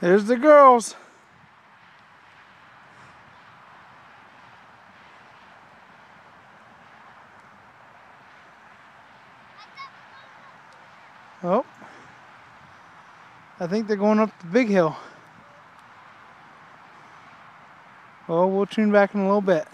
There's the girls. Oh. I think they're going up the big hill. Well, we'll tune back in a little bit.